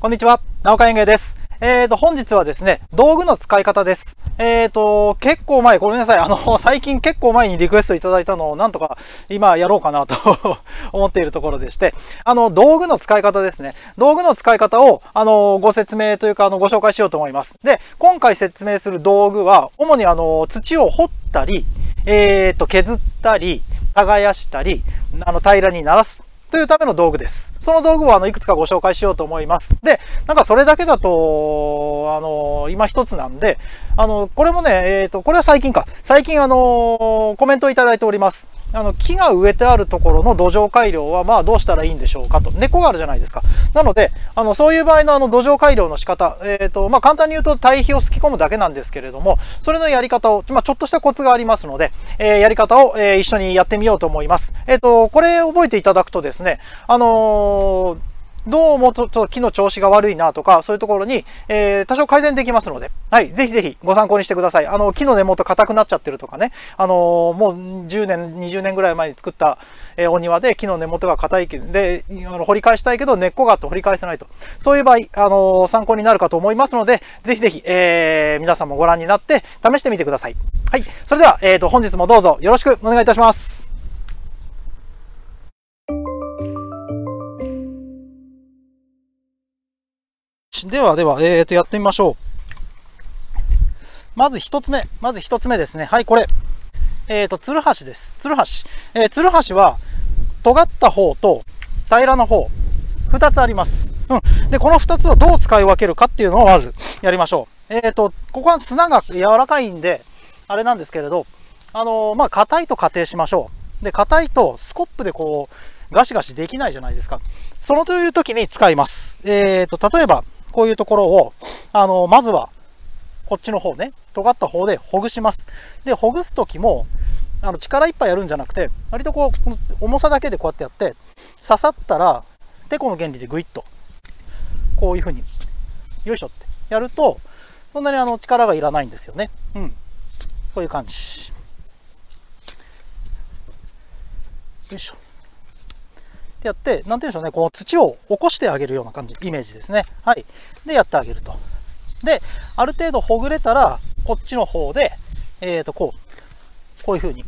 こんにちは、直岡園芸です。えーと、本日はですね、道具の使い方です。えーと、結構前、ごめんなさい。あの、最近結構前にリクエストいただいたのをなんとか今やろうかなと 思っているところでして、あの、道具の使い方ですね。道具の使い方を、あの、ご説明というか、あの、ご紹介しようと思います。で、今回説明する道具は、主にあの、土を掘ったり、えーと、削ったり、耕したり、あの、平らにならすというための道具です。その道具をあのいくつかご紹介しようと思います。で、なんかそれだけだと、あの、今一つなんで、あの、これもね、えっ、ー、と、これは最近か。最近あの、コメントをいただいております。あの木が植えてあるところの土壌改良はまあどうしたらいいんでしょうかと。根っこがあるじゃないですか。なのであのそういう場合のあの土壌改良の仕方、えーとまあ、簡単に言うと堆肥をすき込むだけなんですけれどもそれのやり方を、まあ、ちょっとしたコツがありますので、えー、やり方を、えー、一緒にやってみようと思います、えーと、これ覚えていただくとですねあのーどうもちょっと木の調子が悪いなとか、そういうところに、えー、多少改善できますので、はい、ぜひぜひご参考にしてください。あの、木の根元硬くなっちゃってるとかね、あのー、もう10年、20年ぐらい前に作った、えー、お庭で木の根元が硬いで、あの掘り返したいけど根っこがあって掘り返せないと。そういう場合、あの参考になるかと思いますので、ぜひぜひ、え皆さんもご覧になって試してみてください。はい、それでは、えーと、本日もどうぞよろしくお願いいたします。ではでは、えーと、やってみましょう。まず一つ目、まず一つ目ですね。はい、これ。えっ、ー、と、つるはしです。つるはし。えー、つるはしは、尖った方と平らな方、二つあります。うん。で、この二つをどう使い分けるかっていうのをまずやりましょう。えっ、ー、と、ここは砂が柔らかいんで、あれなんですけれど、あのー、まあ、硬いと仮定しましょう。で、硬いとスコップでこう、ガシガシできないじゃないですか。そのという時に使います。えっ、と、例えば、こういうところを、あの、まずは、こっちの方ね、尖った方でほぐします。で、ほぐす時も、あの、力いっぱいやるんじゃなくて、割とこう、重さだけでこうやってやって、刺さったら、てこの原理でグイッと、こういう風に、よいしょってやると、そんなにあの、力がいらないんですよね。うん。こういう感じ。よいしょ。やって、なんて言うんでしょうね、この土を起こしてあげるような感じ、イメージですね。はい。で、やってあげると。で、ある程度ほぐれたら、こっちの方で、えっ、ー、と、こう、こういう風に、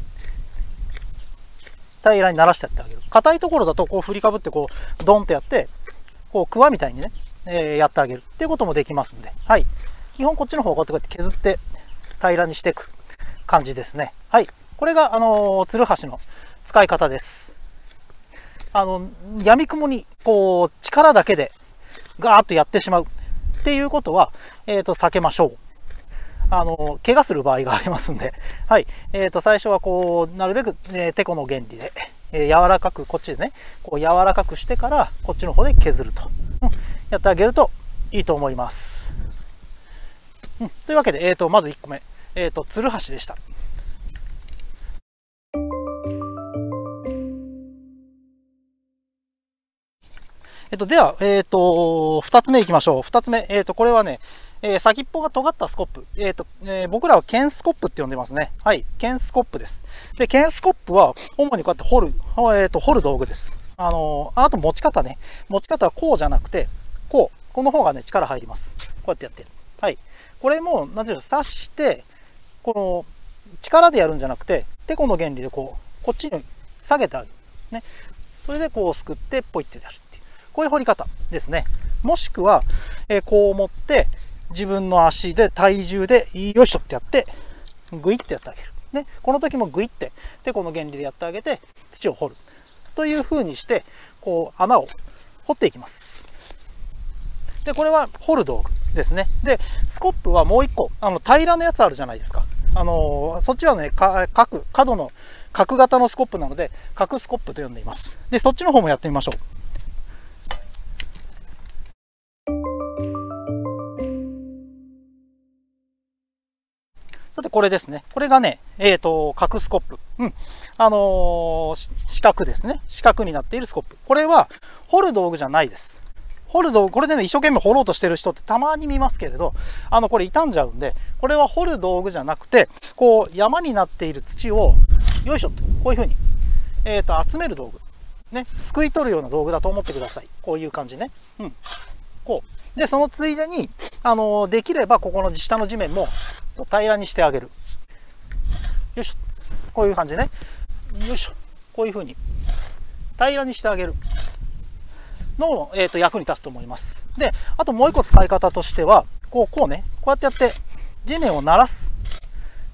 平らにならしてやってあげる。硬いところだと、こう振りかぶって、こう、ドンってやって、こう、クワみたいにね、えー、やってあげるっていうこともできますんで、はい。基本こっちの方をこうやって削って平らにしていく感じですね。はい。これが、あのー、ツルハシの使い方です。あの、闇雲に、こう、力だけで、ガーッとやってしまうっていうことは、えっ、ー、と、避けましょう。あの、怪我する場合がありますんで、はい。えっ、ー、と、最初はこう、なるべく、えてこの原理で、えー、柔らかく、こっちでね、こう、柔らかくしてから、こっちの方で削ると。うん、やってあげるといいと思います。うん、というわけで、えっ、と、まず1個目、えっ、と、つるはしでした。えっと、では、えっと、二つ目いきましょう。二つ目、えっと、これはね、えー、先っぽが尖ったスコップ。えっ、と、え、僕らはケンスコップって呼んでますね。はい。ケンスコップです。で、ケンスコップは、主にこうやって掘る、えっ、と、掘る道具です。あのあと持ち方ね。持ち方はこうじゃなくて、こう。この方がね、力入ります。こうやってやって。はい。これも、なんていうの、刺して、この、力でやるんじゃなくて、てこの原理でこう、こっちに下げてある。ね。それでこうすくって、ポイってやる。こういう掘り方ですね。もしくは、え、こう持って、自分の足で体重でよいしょってやって、グイってやってあげる。ね、この時もグイって、で、この原理でやってあげて、土を掘る。という風にして、こう、穴を掘っていきます。で、これは掘る道具ですね。で、スコップはもう一個、あの、平らなやつあるじゃないですか。あの、そっちはね、角、角の、角型のスコップなので、角スコップと呼んでいます。で、そっちの方もやってみましょう。これですね。これがね、えっ、ー、と、角スコップ。うん。あのー、四角ですね。四角になっているスコップ。これは、掘る道具じゃないです。掘る道具、これでね、一生懸命掘ろうとしてる人ってたまに見ますけれど、あの、これ傷んじゃうんで、これは掘る道具じゃなくて、こう、山になっている土を、よいしょと、こういう風に、えっ、ー、と、集める道具。ね、すくい取るような道具だと思ってください。こういう感じね。うん。こう。で、そのついでに、あのできればここの下の地面も平らにしてあげる。よいしょ。こういう感じね。よいしょ。こういう風に平らにしてあげるの、えーと、役に立つと思います。で、あともう一個使い方としては、こう、こうね、こうやってやって地面を鳴らす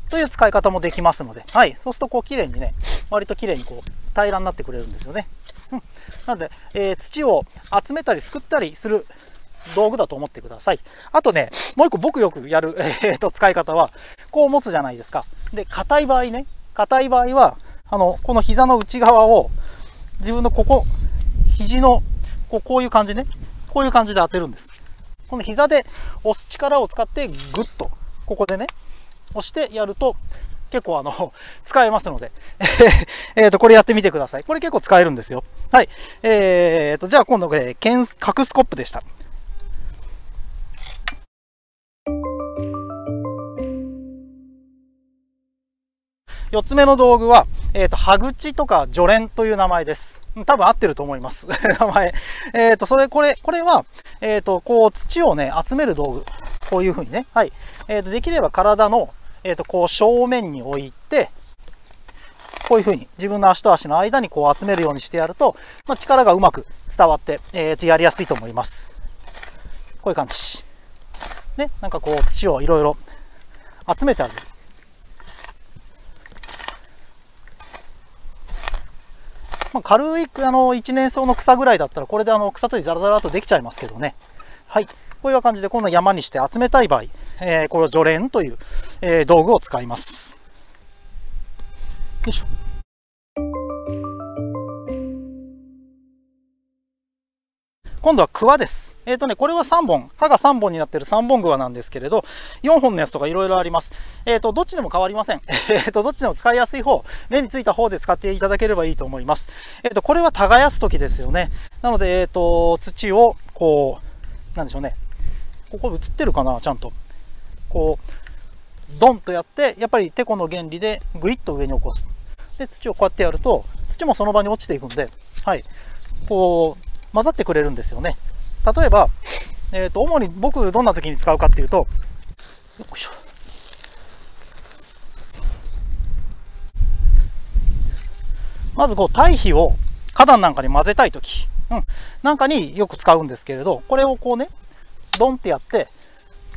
という使い方もできますので、はい。そうするとこう綺麗にね、割と綺麗にこう平らになってくれるんですよね。うん。なので、えー、土を集めたりすくったりする道具だと思ってください。あとね、もう一個僕よくやる、えー、と使い方は、こう持つじゃないですか。で、硬い場合ね、硬い場合は、あの、この膝の内側を自分のここ、肘のこうこういう感じね、こういう感じで当てるんです。この膝で押す力を使ってグッと、ここでね、押してやると、結構あの、使えますので、えっと、これやってみてください。これ結構使えるんですよ。はい。えー、と、じゃあ今度、えー、ケン角スコップでした。4つ目の道具は、えっ、ー、と、歯口とか除連という名前です。多分合ってると思います。名前。えっ、ー、と、それ、これ、これは、えっ、ー、と、こう、土をね、集める道具。こういうふうにね。はい。えっ、と、できれば体の、えっ、と、こう、正面に置いて、こういうふうに自分の足と足の間にこう集めるようにしてやると、まあ、力がうまく伝わって、えー、とやりやすいと思います。こういう感じ。ね、なんかこう土をいろいろ集めてある。まあ、軽いあの一年草の草ぐらいだったらこれであの草取りザラザラとできちゃいますけどね。はい。こういう感じで今度山にして集めたい場合、えー、これを除蓮という、えー、道具を使います。よいしょ。今度はクワです。えっ、ー、とね、これは3本、刃が3本になってる3本グワなんですけれど、4本のやつとかいろいろあります。えっ、ー、と、どっちでも変わりません。えっ、と、どっちでも使いやすい方、目についた方で使っていただければいいと思います。えっ、と、これは耕す時ですよね。なので、えっ、と、土を、こう、なんでしょうね。ここ映ってるかなちゃんと。こう、ドンとやって、やっぱりテコの原理でグイッと上に起こす。で、土をこうやってやると、土もその場に落ちていくんで、はい。こう、混ざってくれるんですよね。例えば、え、ー、と、主に僕どんな時に使うかっていうと、よいしょ。まずこう、堆肥を花壇なんかに混ぜたい時、うん、なんかによく使うんですけれど、これをこうね、ドンってやって、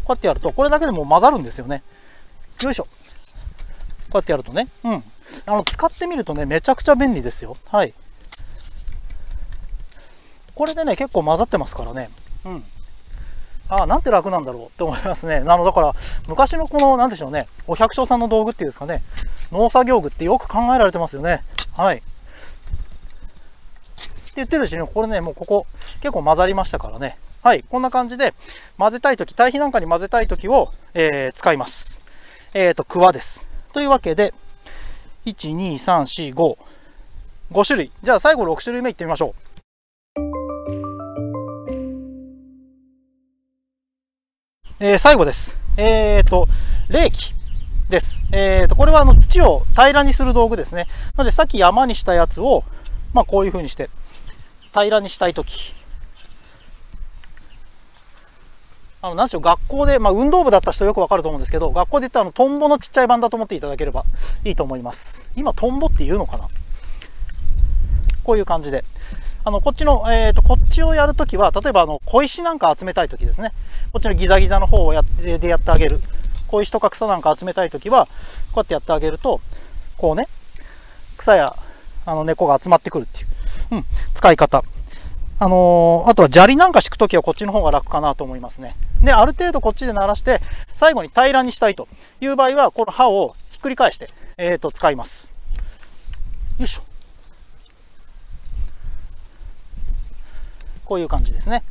こうやってやると、これだけでも混ざるんですよね。よいしょ。こうやってやるとね。うん。あの、使ってみるとね、めちゃくちゃ便利ですよ。はい。これでね、結構混ざってますからね。うん。ああ、なんて楽なんだろうって思いますね。あの、だから、昔のこの、なんでしょうね、お百姓さんの道具っていうんですかね、農作業具ってよく考えられてますよね。はい。って言ってるうちに、これね、もうここ、結構混ざりましたからね。はい。こんな感じで、混ぜたいとき、堆肥なんかに混ぜたいときを、えー、使います。えっ、ー、と、クワです。というわけで、1、2、3、4、5、5種類。じゃあ最後6種類目いってみましょう。えー、最後です。えっ、ー、と、冷気です。えっ、ー、と、これはあの土を平らにする道具ですね。なので、さっき山にしたやつを、まあ、こういう風にして平らにしたいとき。あの、何でしょう、学校で、まあ、運動部だった人よくわかると思うんですけど、学校で言ったら、あの、トンボのちっちゃい版だと思っていただければいいと思います。今、トンボって言うのかな？こういう感じで。あの、こっちの、えっ、ー、と、こっちをやるときは、例えば、あの、小石なんか集めたいときですね。こっちのギザギザの方をやってでやってあげる小石とか草なんか集めたい時はこうやってやってあげるとこうね草やあの猫が集まってくるっていう、うん、使い方あのー、あとは砂利なんか敷くときはこっちの方が楽かなと思いますね。で、ある程度こっちで鳴らして、最後に平らにしたいという場合は、この刃をひっくり返して、えっ、ー、と、使います。よいしょ。こういう感じですね。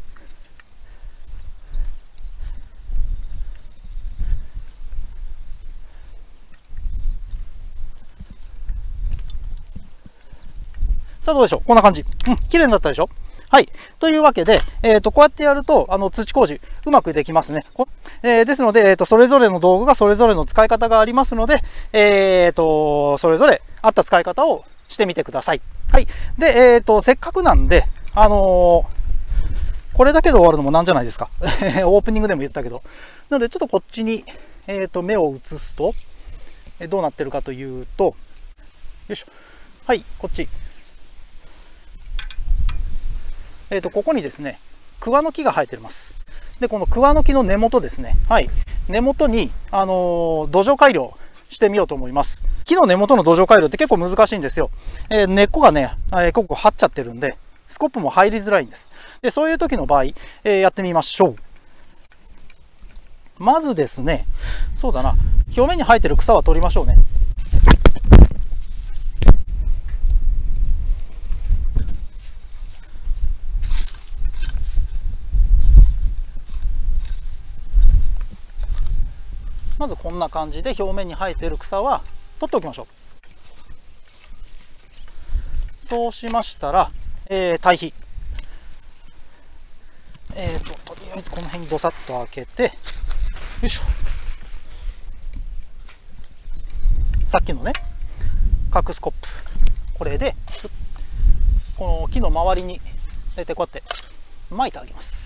さあどうでしょう？こんな感じ。うん、綺麗になったでしょ？はい。というわけで、えっ、ー、と、こうやってやると、あの、土工事、うまくできますね。えー、ですので、えっ、ー、と、それぞれの道具がそれぞれの使い方がありますので、えっ、と、それぞれ合った使い方をしてみてください。はい。で、えっ、と、せっかくなんで、あのこれだけで終わるのもなんじゃないですか。オープニングでも言ったけど。なので、ちょっとこっちに、えー、と目を移すと、どうなってるかというと、よいしょ。はい、こっち。え、ー、と、ここにですね、桑の木が生えてます。で、この桑の木の根元ですね。はい。根元に、あのー、土壌改良してみようと思います。木の根元の土壌改良って結構難しいんですよ。えー、根っこがね、えー、結構張っちゃってるんで、スコップも入りづらいんです。で、そういう時の場合、え、やってみましょう。まずですね、そうだな、表面に生えてる草は取りましょうね。ずこんな感じで表面に生えている草は取っておきましょう。そうしましたら、えー、堆肥。えーと、とりあえずこの辺にどさっと開けてよいしょ。さっきのね角スコップ。これでこの木の周りに大体こうやって巻いてあげます。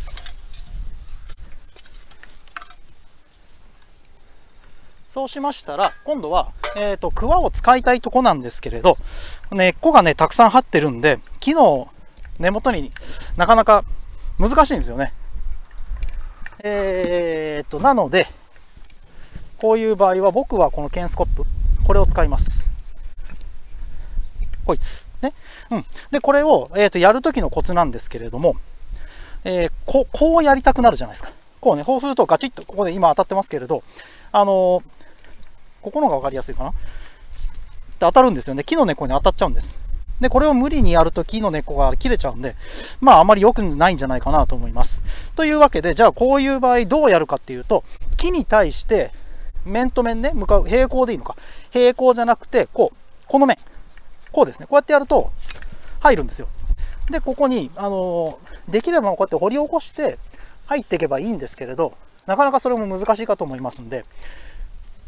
そうしましたら、今度は、えっ、ー、と、クワを使いたいとこなんですけれど、根っこがね、たくさん張ってるんで、木の根元になかなか難しいんですよね。えー、っと、なので、こういう場合は僕はこのケンスコップ、これを使います。こいつ。ね。うん。で、これを、えー、っと、やるときのコツなんですけれども、えー、こうこうやりたくなるじゃないですか。こうね、こうするとガチッと、ここで今当たってますけれど、あのここのが分かりやすいかな。で当たるんですよね。木の根っこに当たっちゃうんです。で、これを無理にやると木の根っこが切れちゃうんで、まああまり良くないんじゃないかなと思います。というわけで、じゃあこういう場合どうやるかっていうと、木に対して面と面ね、向かう平行でいいのか。平行じゃなくて、こう、この面。こうですね。こうやってやると入るんですよ。で、ここに、あのできればこうやって掘り起こして入っていけばいいんですけれど、なかなかそれも難しいかと思いますんで、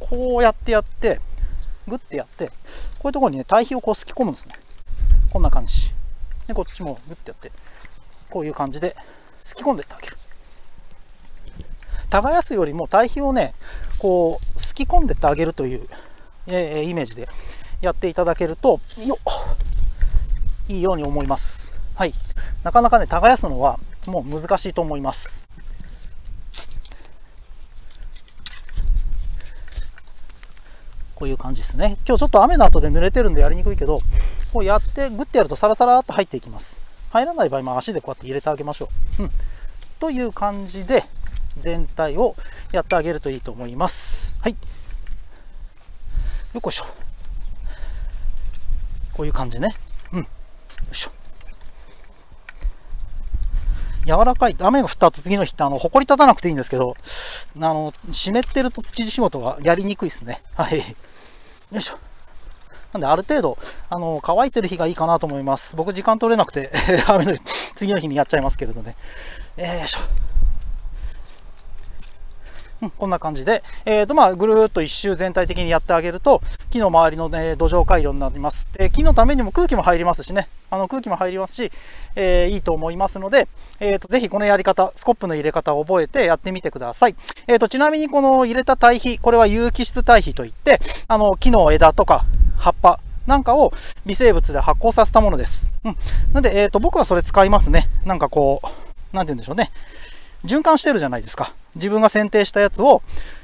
こうやってやって、グッてやって、こういうところにね、堆肥をこうすき込むんですね。こんな感じ。で、こっちもグッてやって、こういう感じですき込んでいってあげる。耕すよりも堆肥をね、こう、すき込んでってあげるという、えー、イメージでやっていただけると、よいいように思います。はい。なかなかね、耕すのはもう難しいと思います。こういう感じですね。今日ちょっと雨の後で濡れてるんでやりにくいけど、こうやってグッてやるとサラサラっと入っていきます。入らない場合も足でこうやって入れてあげましょう。うん。という感じで全体をやってあげるといいと思います。はい。よっこいしょ。こういう感じね。うん。よいしょ。柔らかい、雨が降った後次の日ってあの、埃立たなくていいんですけど、あの、湿ってると土仕事がやりにくいですね。はい。よいしょ。なんで、ある程度、あの、乾いてる日がいいかなと思います。僕、時間取れなくて 雨の日、次の日にやっちゃいますけれどね。よいしょ。こんな感じで、えーとまあ、ぐるーっと一周全体的にやってあげると、木の周りの、ね、土壌回路になります。で木のためにも空気も入りますしね、あの空気も入りますし、えー、いいと思いますので、えーと、ぜひこのやり方、スコップの入れ方を覚えてやってみてください。えーと、ちなみにこの入れた堆肥、これは有機質堆肥といって、あの木の枝とか葉っぱ、なんかを微生物で発酵させたものです。うん。なんで、えっ、ー、と、僕はそれ使いますね。なんかこう、なんて言うんでしょうね。循環してるじゃないですか。自分が選定したやつを、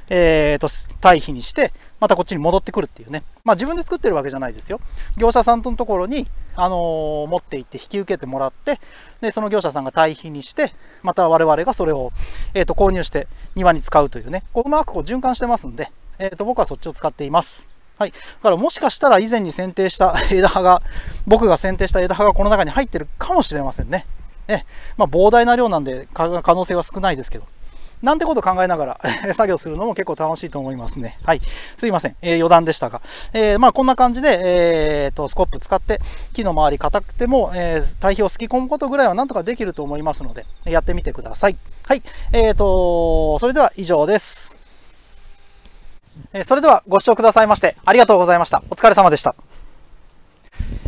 え、ー、と、堆肥にして、またこっちに戻ってくるっていうね。まあ自分で作ってるわけじゃないですよ。業者さんとのところに、あのー、持って行って引き受けてもらって、で、その業者さんが堆肥にして、また我々がそれを、え、ー、と、購入して庭に使うというね。こううまくこう循環してますんで、えっ、と、僕はそっちを使っています。はい。だからもしかしたら以前に剪定した枝葉が、僕が剪定した枝葉がこの中に入ってるかもしれませんね。え、まあ膨大な量なんで可能性は少ないですけど。なんてこと考えながら 作業するのも結構楽しいと思いますね。はい。すいません。えー、余談でしたが。えー、まあこんな感じで、えー、と、スコップ使って木の周り硬くても、えー、堆肥をすき込むことぐらいはなんとかできると思いますので、やってみてください。はい。えーと、それでは以上です。えー、それではご視聴くださいましてありがとうございました。お疲れ様でした。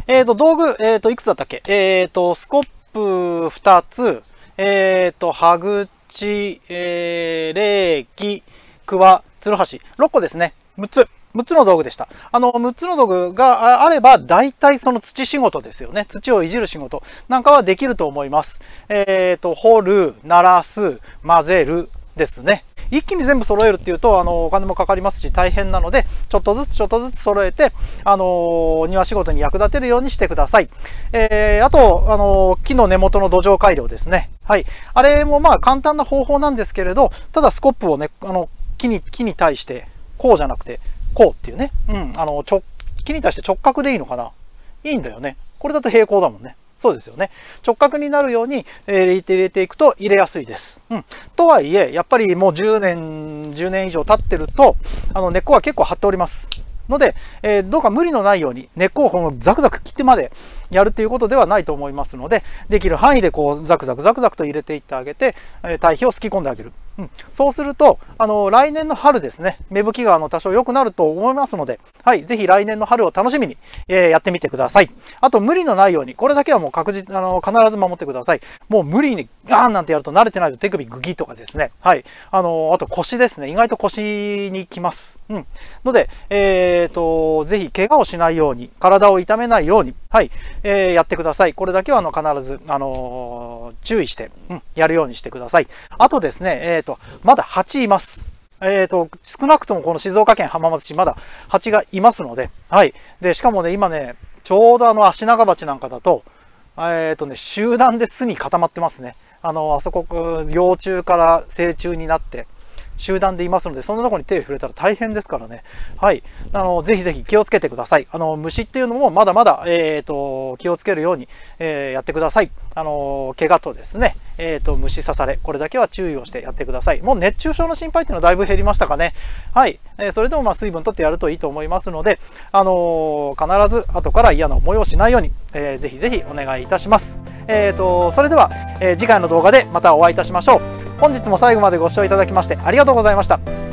えーと、道具、えーと、いくつだったっけ？えーと、スコップ2つ、えっ、ー、と、羽口、えー、霊気、桑、鶴橋、6個ですね。6つ。6つの道具でした。あの、6つの道具があれば、大体その土仕事ですよね。土をいじる仕事なんかはできると思います。えっ、ー、と、掘る、鳴らす、混ぜるですね。一気に全部揃えるっていうと、あの、お金もかかりますし大変なので、ちょっとずつちょっとずつ揃えて、あの、庭仕事に役立てるようにしてください。えー、あと、あの、木の根元の土壌改良ですね。はい。あれもまあ簡単な方法なんですけれど、ただスコップをね、あの、木に、木に対して、こうじゃなくて、こうっていうね。うん。あの、直、木に対して直角でいいのかないいんだよね。これだと平行だもんね。そうですよね。直角になるように、えー、入れていくと入れやすいです。うん。とはいえ、やっぱりもう10年、10年以上経ってると、あの根っこは結構張っております。ので、えー、どうか無理のないように根っこをこのザクザク切ってまでやるっていうことではないと思いますので、できる範囲でこうザクザクザクザクと入れていってあげて、えー、堆肥をすき込んであげる。うん、そうすると、あの、来年の春ですね、芽吹きがあの多少良くなると思いますので、はい、ぜひ来年の春を楽しみに、えー、やってみてください。あと、無理のないように、これだけはもう確実、あの、必ず守ってください。もう無理にガーンなんてやると慣れてないと手首グギとかですね、はい、あの、あと腰ですね、意外と腰にきます。うん。ので、え、ー、と、ぜひ怪我をしないように、体を痛めないように、はい、えー、やってください。これだけはあの必ず、あの、注意して、うん、やるようにしてください。あとですね、えっ、ー、と、まだ8います。えっ、と、少なくともこの静岡県浜松市、まだ蜂がいますので、はい。で、しかもね、今ね、ちょうどあの、足長鉢なんかだと、えっ、とね、集団で巣に固まってますね。あの、あそこ、幼虫から成虫になって、集団でいますので、そんなところに手を触れたら大変ですからね。はい。あの、ぜひぜひ気をつけてください。あの、虫っていうのもまだまだ、えっ、ー、と、気をつけるように、えー、やってください。あの、怪我とですね、えっ、ー、と、虫刺され、これだけは注意をしてやってください。もう熱中症の心配っていうのはだいぶ減りましたかね。はい。えー、それでもまあ水分取ってやるといいと思いますので、あの必ず後から嫌な思いをしないように、えー、ぜひぜひお願いいたします。えっ、と、それでは、え次回の動画でまたお会いいたしましょう。本日も最後までご視聴いただきましてありがとうございました。